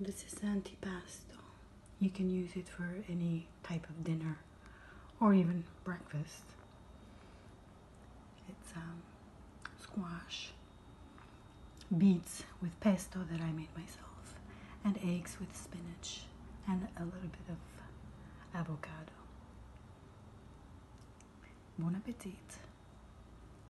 This is antipasto. You can use it for any type of dinner or even breakfast. It's um, squash, beets with pesto that I made myself, and eggs with spinach and a little bit of avocado. Buon appetit.